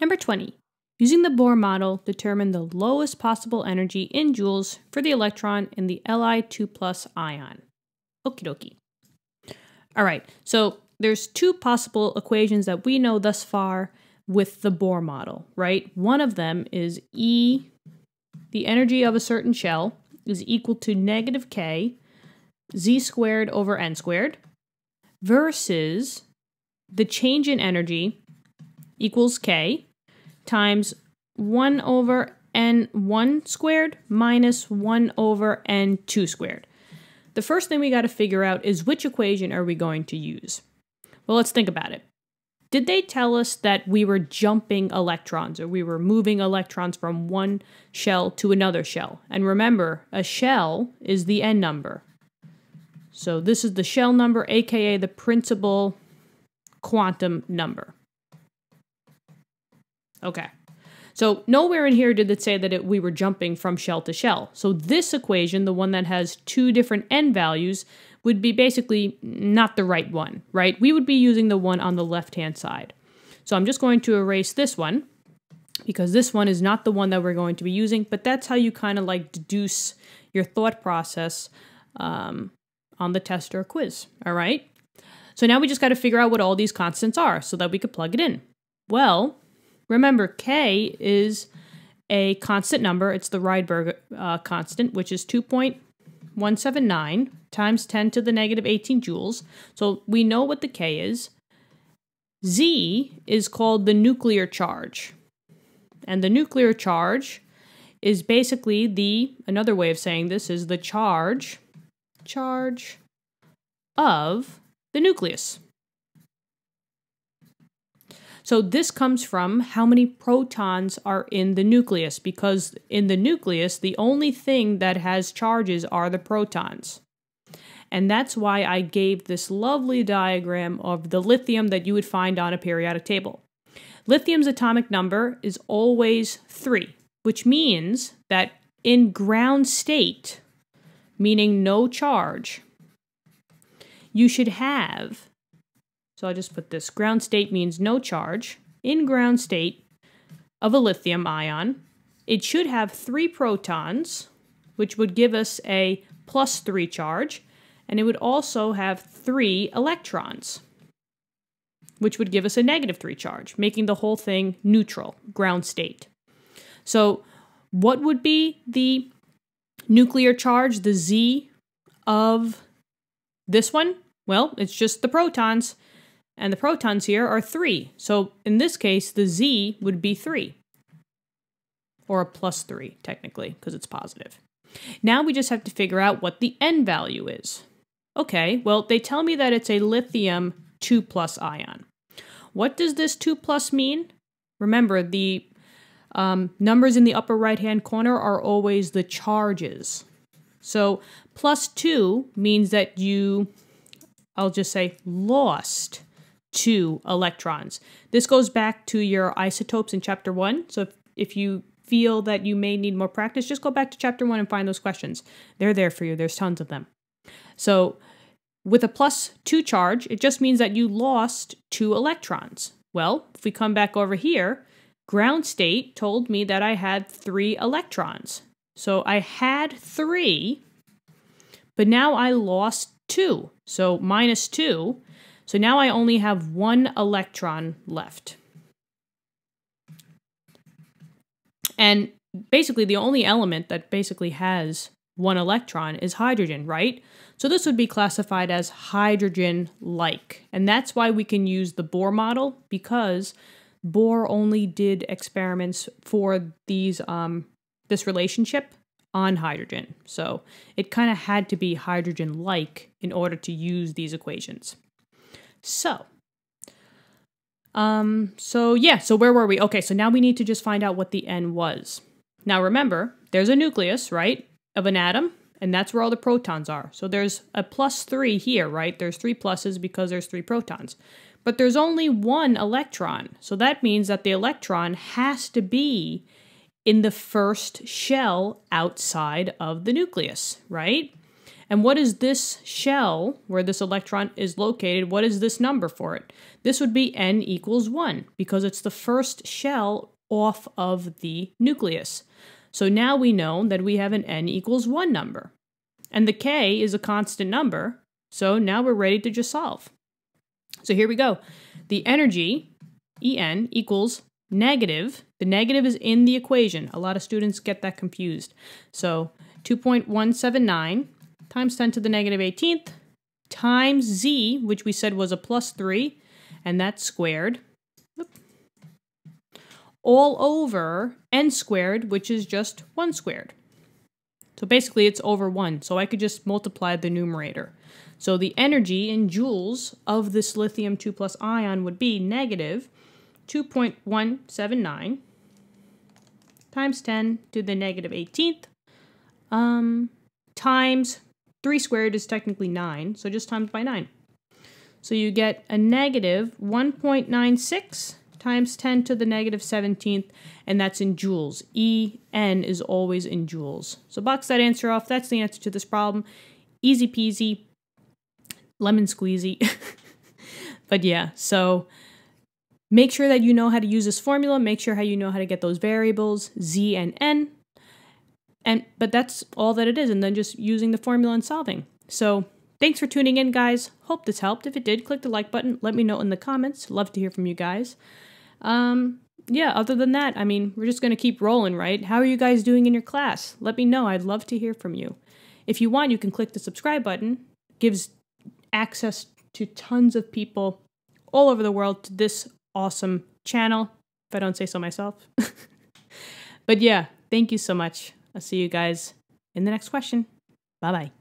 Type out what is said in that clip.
Number 20. Using the Bohr model, determine the lowest possible energy in joules for the electron in the Li2 plus ion. Okie dokie. All right, so there's two possible equations that we know thus far with the Bohr model, right? One of them is E, the energy of a certain shell, is equal to negative k z squared over n squared versus the change in energy equals k times 1 over n1 squared minus 1 over n2 squared. The first thing we got to figure out is which equation are we going to use? Well, let's think about it. Did they tell us that we were jumping electrons or we were moving electrons from one shell to another shell? And remember, a shell is the n number. So this is the shell number, aka the principal quantum number. Okay. So nowhere in here did it say that it, we were jumping from shell to shell. So this equation, the one that has two different n values, would be basically not the right one, right? We would be using the one on the left-hand side. So I'm just going to erase this one because this one is not the one that we're going to be using, but that's how you kind of like deduce your thought process um, on the test or quiz, all right? So now we just got to figure out what all these constants are so that we could plug it in. Well, remember k is a constant number. It's the Rydberg uh, constant, which is 2.179 times 10 to the negative 18 joules. So we know what the K is. Z is called the nuclear charge. And the nuclear charge is basically the, another way of saying this is the charge, charge of the nucleus. So this comes from how many protons are in the nucleus, because in the nucleus, the only thing that has charges are the protons. And that's why I gave this lovely diagram of the lithium that you would find on a periodic table. Lithium's atomic number is always 3, which means that in ground state, meaning no charge, you should have, so I'll just put this, ground state means no charge. In ground state of a lithium ion, it should have three protons, which would give us a plus 3 charge, and it would also have three electrons, which would give us a negative three charge, making the whole thing neutral, ground state. So, what would be the nuclear charge, the Z of this one? Well, it's just the protons, and the protons here are three. So, in this case, the Z would be three, or a plus three, technically, because it's positive. Now we just have to figure out what the N value is. Okay, well, they tell me that it's a lithium 2 plus ion. What does this 2 plus mean? Remember, the um, numbers in the upper right hand corner are always the charges. So plus 2 means that you, I'll just say, lost two electrons. This goes back to your isotopes in chapter 1. So if, if you feel that you may need more practice, just go back to chapter 1 and find those questions. They're there for you, there's tons of them. So with a plus 2 charge, it just means that you lost two electrons. Well, if we come back over here, ground state told me that I had three electrons. So I had three, but now I lost two. So minus two. So now I only have one electron left. And basically, the only element that basically has one electron is hydrogen, right? So this would be classified as hydrogen-like. And that's why we can use the Bohr model because Bohr only did experiments for these um, this relationship on hydrogen. So it kind of had to be hydrogen-like in order to use these equations. So, um, so yeah, so where were we? Okay, so now we need to just find out what the N was. Now remember, there's a nucleus, right, of an atom, and that's where all the protons are. So there's a plus three here, right? There's three pluses because there's three protons. But there's only one electron. So that means that the electron has to be in the first shell outside of the nucleus, right? And what is this shell where this electron is located? What is this number for it? This would be n equals 1 because it's the first shell off of the nucleus. So now we know that we have an n equals 1 number. And the k is a constant number, so now we're ready to just solve. So here we go. The energy, En, equals negative. The negative is in the equation. A lot of students get that confused. So 2.179 times 10 to the negative 18th times z, which we said was a plus 3, and that's squared, all over n squared, which is just 1 squared. So basically it's over 1, so I could just multiply the numerator. So the energy in joules of this lithium 2 plus ion would be negative 2.179 times 10 to the negative 18th um, times 3 squared is technically 9, so just times by 9. So you get a negative 1.96 times 10 to the negative 17th, and that's in joules. En is always in joules. So box that answer off. That's the answer to this problem. Easy peasy, lemon squeezy. but yeah, so make sure that you know how to use this formula. Make sure how you know how to get those variables, z and n. And but that's all that it is, and then just using the formula and solving. So thanks for tuning in, guys. Hope this helped. If it did, click the like button. Let me know in the comments. Love to hear from you guys. Um, yeah, other than that, I mean, we're just gonna keep rolling, right? How are you guys doing in your class? Let me know. I'd love to hear from you. If you want, you can click the subscribe button. gives access to tons of people all over the world to this awesome channel, if I don't say so myself. but yeah, thank you so much. I'll see you guys in the next question. Bye bye.